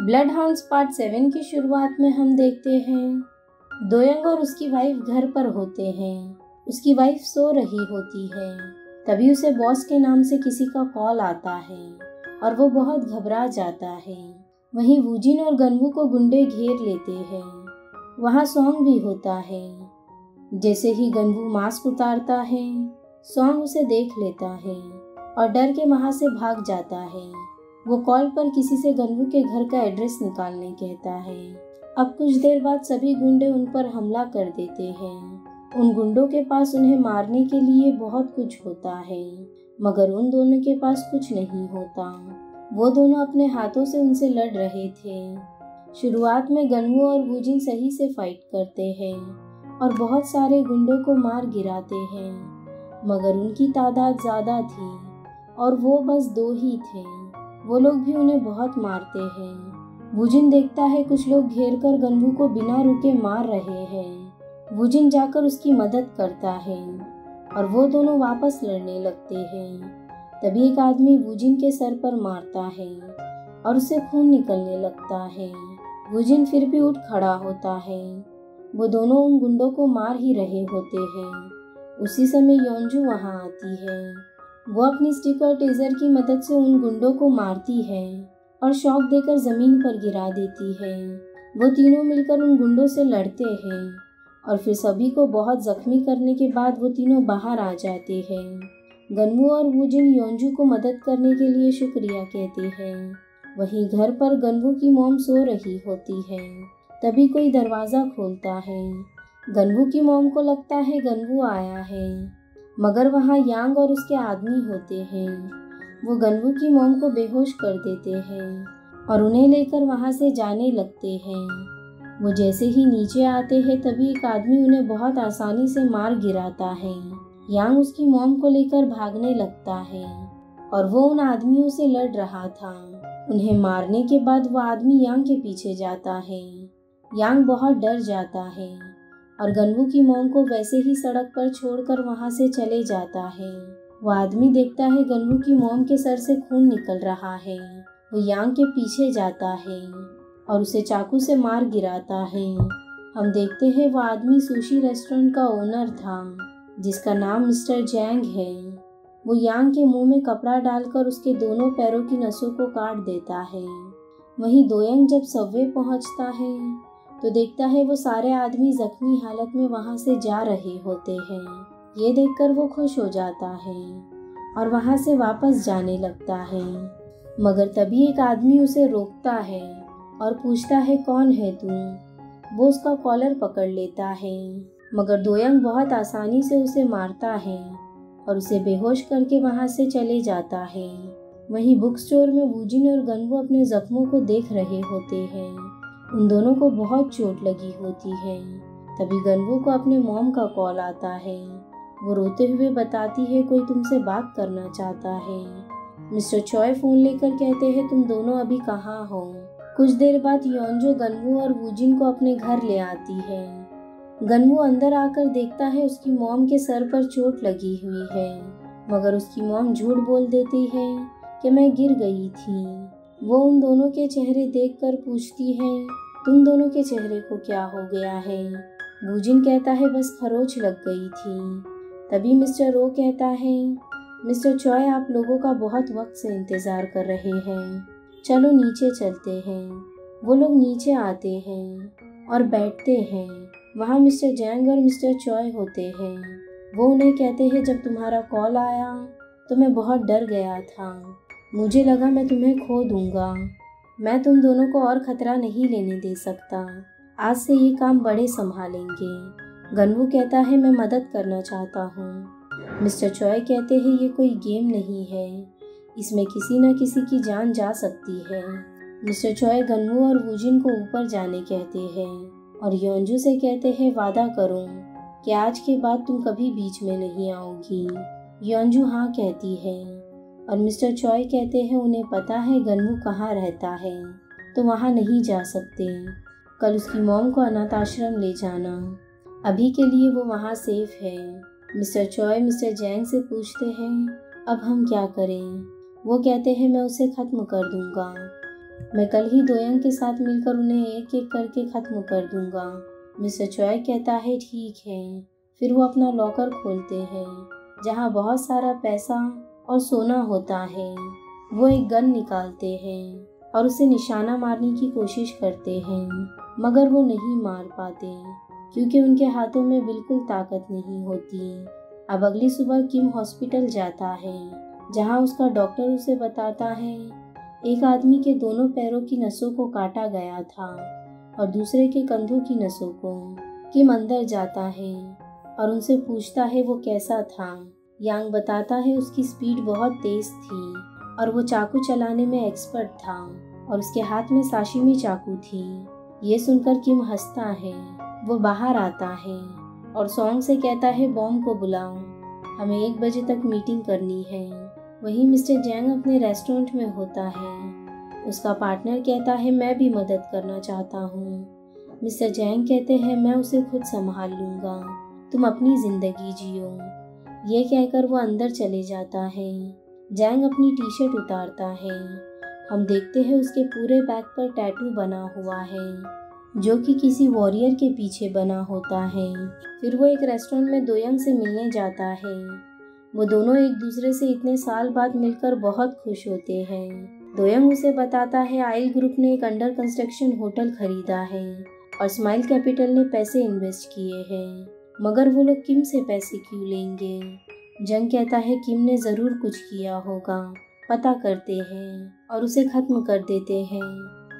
Blood hounds part seven की शुरुआत में हम देखते हैं। दोयंग और उसकी वाइफ घर पर होते हैं। उसकी वाइफ सो रही होती है। तभी उसे बॉस के नाम से किसी का कॉल आता है और वो बहुत घबरा जाता है। वहीं वूजिन और गनवू को गुंडे घेर लेते हैं। वहाँ सॉन्ग भी होता है। जैसे ही गनवू मास्क उतारता है सॉन्ग उसे देख लेता है और डर के वहाँ से भाग जाता है। वो कॉल पर किसी से गन्नू के घर का एड्रेस निकालने कहता है। अब कुछ देर बाद सभी गुंडे उन पर हमला कर देते हैं। उन गुंडों के पास उन्हें मारने के लिए बहुत कुछ होता है, मगर उन दोनों के पास कुछ नहीं होता। वो दोनों अपने हाथों से उनसे लड़ रहे थे। शुरुआत में गन्नू और वूजिन सही से फाइट करते हैं और बहुत सारे गुंडों को मार गिराते हैं, मगर उनकी तादाद ज़्यादा थी और वो बस दो ही थे। वो लोग भी उन्हें बहुत मारते हैं। वुजिन देखता है कुछ लोग घेर कर गन्नू को बिना रुके मार रहे हैं। वुजिन जाकर उसकी मदद करता है और वो दोनों वापस लड़ने लगते हैं। तभी एक आदमी वुजिन के सर पर मारता है और उसे खून निकलने लगता है। वुजिन फिर भी उठ खड़ा होता है। वो दोनों उन गुंडों को मार ही रहे होते हैं। उसी समय योंजू वहाँ आती है। वो अपनी स्टिक और टेजर की मदद से उन गुंडों को मारती है और शौक देकर ज़मीन पर गिरा देती है। वो तीनों मिलकर उन गुंडों से लड़ते हैं और फिर सभी को बहुत जख्मी करने के बाद वो तीनों बाहर आ जाते हैं। गन्मू और वुजिन योंजू को मदद करने के लिए शुक्रिया कहते हैं। वहीं घर पर गन्वू की मोम सो रही होती है। तभी कोई दरवाज़ा खोलता है। गन्वू की मोम को लगता है गन्वू आया है। मगर वहाँ यांग और उसके आदमी होते हैं। वो गन्वू की मोम को बेहोश कर देते हैं और उन्हें लेकर वहाँ से जाने लगते हैं। वो जैसे ही नीचे आते हैं, तभी एक आदमी उन्हें बहुत आसानी से मार गिराता है। यांग उसकी मोम को लेकर भागने लगता है और वो उन आदमियों से लड़ रहा था। उन्हें मारने के बाद वो आदमी यांग के पीछे जाता है। यांग बहुत डर जाता है। और गन्नू की मोम को वैसे ही सड़क पर छोड़कर वहाँ से चले जाता है। वो आदमी देखता है गन्नू की मोम के सर से खून निकल रहा है। वो यांग के पीछे जाता है और उसे चाकू से मार गिराता है। हम देखते हैं वो आदमी सुशी रेस्टोरेंट का ओनर था, जिसका नाम मिस्टर जैंग है। वो यांग के मुँह में कपड़ा डालकर उसके दोनों पैरों की नसों को काट देता है। वहीं दोयंग जब सवे पहुँचता है तो देखता है वो सारे आदमी जख्मी हालत में वहाँ से जा रहे होते हैं। ये देखकर वो खुश हो जाता है और वहाँ से वापस जाने लगता है। मगर तभी एक आदमी उसे रोकता है और पूछता है, कौन है तू? वो उसका कॉलर पकड़ लेता है। मगर दोयंग बहुत आसानी से उसे मारता है और उसे बेहोश करके वहाँ से चले जाता है। वहीं बुक स्टोर में वूजिन और गनवो अपने जख्मों को देख रहे होते हैं। उन दोनों को बहुत चोट लगी होती है। तभी गनवू को अपने मॉम का कॉल आता है। वो रोते हुए बताती है, कोई तुमसे बात करना चाहता है। मिस्टर चॉय फ़ोन लेकर कहते हैं, तुम दोनों अभी कहाँ हो? कुछ देर बाद योंजो, गनवू और वूजिन को अपने घर ले आती है। गनवू अंदर आकर देखता है, उसकी मॉम के सर पर चोट लगी हुई है। मगर उसकी मॉम झूठ बोल देती है कि मैं गिर गई थी। वो उन दोनों के चेहरे देखकर पूछती है, तुम दोनों के चेहरे को क्या हो गया है? बूजिन कहता है, बस खरोच लग गई थी। तभी मिस्टर रो कहता है, मिस्टर चॉय, आप लोगों का बहुत वक्त से इंतज़ार कर रहे हैं। चलो नीचे चलते हैं। वो लोग नीचे आते हैं और बैठते हैं। वहाँ मिस्टर जैंग और मिस्टर चॉय होते हैं। वो उन्हें कहते हैं, जब तुम्हारा कॉल आया तो मैं बहुत डर गया था। मुझे लगा मैं तुम्हें खो दूँगा। मैं तुम दोनों को और खतरा नहीं लेने दे सकता। आज से ये काम बड़े संभालेंगे। गनवू कहता है, मैं मदद करना चाहता हूँ। मिस्टर चॉय कहते हैं, ये कोई गेम नहीं है। इसमें किसी न किसी की जान जा सकती है। मिस्टर चॉय गनवू और वूजिन को ऊपर जाने कहते हैं और योंजू से कहते हैं, वादा करो कि आज के बाद तुम कभी बीच में नहीं आओगी। योंजू हाँ कहती है। और मिस्टर चॉय कहते हैं, उन्हें पता है गन्नू कहाँ रहता है तो वहाँ नहीं जा सकते। कल उसकी मोम को अनाथ आश्रम ले जाना। अभी के लिए वो वहाँ सेफ़ है। मिस्टर चॉय मिस्टर जैंग से पूछते हैं, अब हम क्या करें? वो कहते हैं, मैं उसे ख़त्म कर दूँगा। मैं कल ही दोयंग के साथ मिलकर उन्हें एक एक करके ख़त्म कर दूँगा। मिस्टर चॉय कहता है, ठीक है। फिर वो अपना लॉकर खोलते हैं, जहाँ बहुत सारा पैसा और सोना होता है। वो एक गन निकालते हैं और उसे निशाना मारने की कोशिश करते हैं, मगर वो नहीं मार पाते, क्योंकि उनके हाथों में बिल्कुल ताकत नहीं होती। अब अगली सुबह किम हॉस्पिटल जाता है, जहाँ उसका डॉक्टर उसे बताता है, एक आदमी के दोनों पैरों की नसों को काटा गया था और दूसरे के कंधों की नसों को किम अंदर जाता है और उनसे पूछता है वो कैसा था। यांग बताता है उसकी स्पीड बहुत तेज थी और वो चाकू चलाने में एक्सपर्ट था और उसके हाथ में साशिमी चाकू थी। ये सुनकर किम हंसता है, वो बाहर आता है और सॉन्ग से कहता है बॉम को बुलाओ हमें एक बजे तक मीटिंग करनी है। वहीं मिस्टर जैंग अपने रेस्टोरेंट में होता है। उसका पार्टनर कहता है, मैं भी मदद करना चाहता हूँ। मिस्टर जैंग कहते हैं, मैं उसे खुद संभाल लूँगा। तुम अपनी ज़िंदगी जियो। ये कहकर वो अंदर चले जाता है। जैंग अपनी टी शर्ट उतारता है। हम देखते हैं उसके पूरे बैक पर टैटू बना हुआ है, जो कि किसी वॉरियर के पीछे बना होता है। फिर वो एक रेस्टोरेंट में दोयंग से मिलने जाता है। वो दोनों एक दूसरे से इतने साल बाद मिलकर बहुत खुश होते हैं। दोयंग उसे बताता है आयल ग्रुप ने एक अंडर कंस्ट्रक्शन होटल खरीदा है और स्माइल कैपिटल ने पैसे इन्वेस्ट किए हैं। मगर वो लोग किम से पैसे क्यों लेंगे? जंग कहता है किम ने ज़रूर कुछ किया होगा। पता करते हैं और उसे ख़त्म कर देते हैं।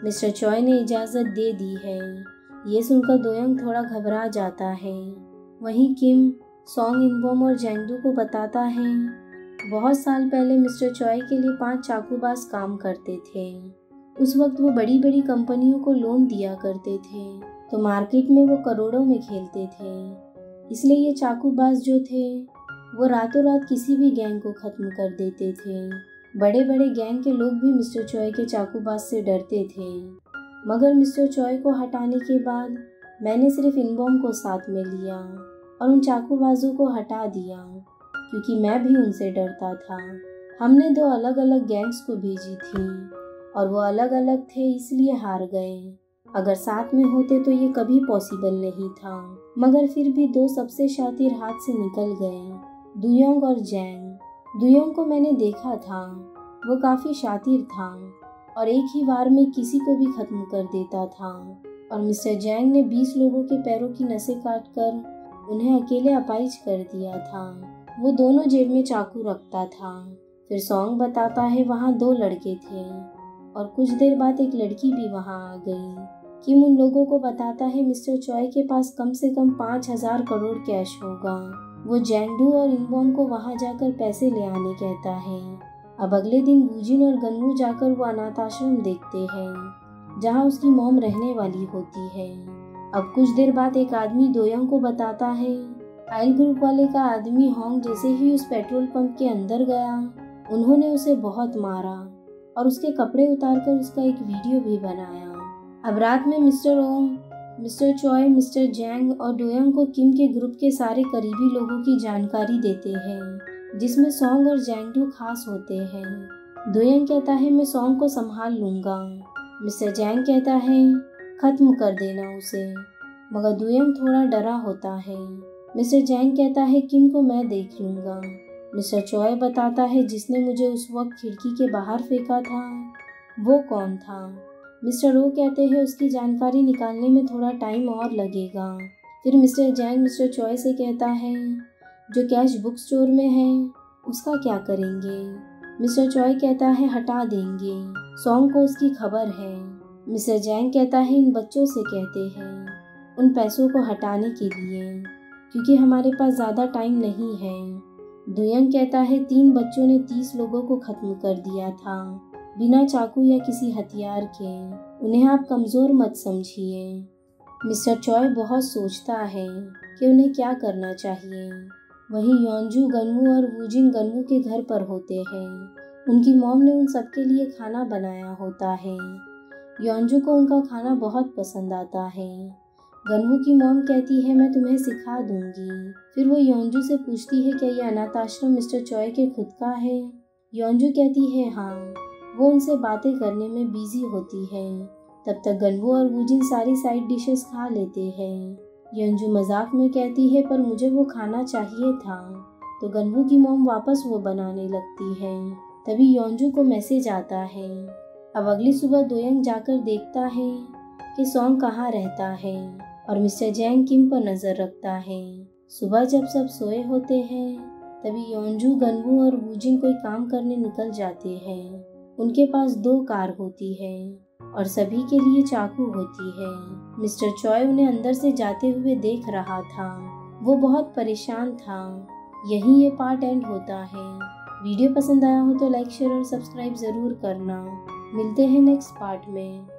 मिस्टर चॉय ने इजाज़त दे दी है। ये सुनकर दोयंग थोड़ा घबरा जाता है। वहीं किम सॉन्ग इनबॉम और जेंगडू को बताता है। बहुत साल पहले मिस्टर चॉय के लिए पाँच चाकूबाज काम करते थे। उस वक्त वो बड़ी बड़ी कंपनियों को लोन दिया करते थे। तो मार्केट में वो करोड़ों में खेलते थे। इसलिए ये चाकूबाज जो थे, वो रातों रात किसी भी गैंग को ख़त्म कर देते थे। बड़े बड़े गैंग के लोग भी मिस्टर चॉय के चाकूबाज से डरते थे। मगर मिस्टर चॉय को हटाने के बाद, मैंने सिर्फ़ इनबॉम को साथ में लिया और उन चाकूबाजों को हटा दिया, क्योंकि मैं भी उनसे डरता था। हमने दो अलग अलग गैंग्स को भेजी थी और वो अलग अलग थे, इसलिए हार गए। अगर साथ में होते तो ये कभी पॉसिबल नहीं था। मगर फिर भी दो सबसे शातिर हाथ से निकल गए, दुयोंग और जैंग दुयोंग को मैंने देखा था, वो काफ़ी शातिर था और एक ही बार में किसी को भी ख़त्म कर देता था। और मिस्टर जैंग ने 20 लोगों के पैरों की नसें काट कर उन्हें अकेले अपाइज कर दिया था। वो दोनों जेब में चाकू रखता था। फिर सॉन्ग बताता है वहाँ दो लड़के थे और कुछ देर बाद एक लड़की भी वहाँ आ गई। किम उन लोगों को बताता है मिस्टर चॉय के पास कम से कम पाँच हज़ार करोड़ कैश होगा। वो जैंगडू और इनबॉम को वहाँ जाकर पैसे ले आने कहता है। अब अगले दिन बूजिन और गन्नू जाकर वो अनाथ आश्रम देखते हैं, जहाँ उसकी मोम रहने वाली होती है। अब कुछ देर बाद एक आदमी दोयंग को बताता है आयल ग्रुप वाले का आदमी होंग जैसे ही उस पेट्रोल पंप के अंदर गया, उन्होंने उसे बहुत मारा और उसके कपड़े उतारकर उसका एक वीडियो भी बनाया। अब रात में mister Ong mister Choi, mister Jang और डोयंग को किम के ग्रुप के सारे करीबी लोगों की जानकारी देते हैं, जिसमें सॉन्ग और जैंगडू खास होते हैं। दोयंग कहता है, मैं सोंग को संभाल लूँगा। मिस्टर जैंग कहता है, खत्म कर देना उसे। मगर दुयम थोड़ा डरा होता है। मिस्टर जैंग कहता है, किम को मैं देख लूँगा। मिस्टर चॉय बताता है, जिसने मुझे उस वक्त खिड़की के बाहर फेंका था, वो कौन था? मिस्टर ओ कहते हैं उसकी जानकारी निकालने में थोड़ा टाइम और लगेगा। फिर मिस्टर जैंग मिस्टर चॉय से कहता है, जो कैश बुक स्टोर में है, उसका क्या करेंगे? मिस्टर चॉय कहता है, हटा देंगे। सॉन्ग को उसकी खबर है। मिस्टर जैंग कहता है, इन बच्चों से कहते हैं, उन पैसों को हटाने के लिए, क्योंकि हमारे पास ज़्यादा टाइम नहीं है। दुयंग कहता है, तीन बच्चों ने तीस लोगों को ख़त्म कर दिया था। बिना चाकू या किसी हथियार के उन्हें आप कमज़ोर मत समझिए। मिस्टर चॉय बहुत सोचता है कि उन्हें क्या करना चाहिए। वहीं योंजू गनमू और वूजिन गनमू के घर पर होते हैं। उनकी मॉम ने उन सबके लिए खाना बनाया होता है। योंजू को उनका खाना बहुत पसंद आता है। गनवू की मॉम कहती है, मैं तुम्हें सिखा दूँगी। फिर वो योंजू से पूछती है, क्या ये अनाथ आश्रम मिस्टर चॉय के खुद का है? योंजू कहती है हाँ। वो उनसे बातें करने में बिज़ी होती है। तब तक गनवू और वूजिन सारी साइड डिशेस खा लेते हैं। यंजू मज़ाक में कहती है, पर मुझे वो खाना चाहिए था। तो गनवू की मोम वापस वो बनाने लगती है। तभी योंजू को मैसेज आता है। अब अगली सुबह दोयंग जाकर देखता है कि सॉन्ग कहाँ रहता है और मिस्टर जैंग किम पर नज़र रखता है। सुबह जब सब सोए होते हैं, तभी योंजू गनवू और वूजिन कोई काम करने निकल जाते हैं। उनके पास दो कार होती है और सभी के लिए चाकू होती है। मिस्टर चॉय उन्हें अंदर से जाते हुए देख रहा था। वो बहुत परेशान था। यही ये पार्ट एंड होता है। वीडियो पसंद आया हो तो लाइक शेयर और सब्सक्राइब ज़रूर करना। मिलते हैं नेक्स्ट पार्ट में।